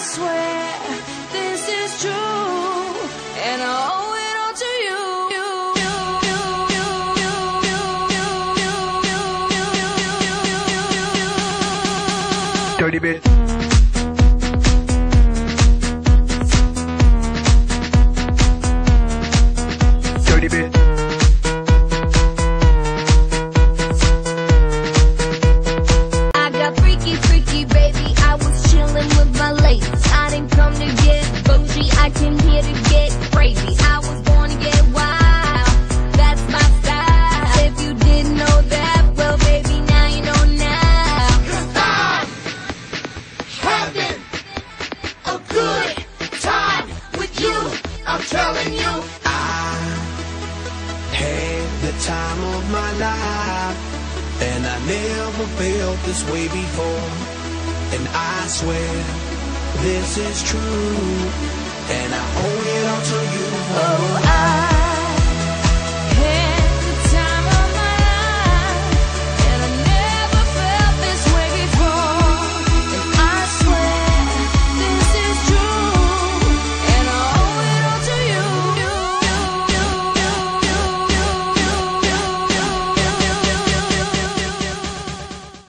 swear this is true, and I owe it all to you. Dirty bit. I was chilling with my ladies. I didn't come to get bougie. I came here to get crazy. I was born to get wild. That's my style. If you didn't know that, well, baby, now you know now. having a good time with you. I'm telling you. I had the time of my life, and I never felt this way before. And I swear this is true, and I owe it all to you. Oh,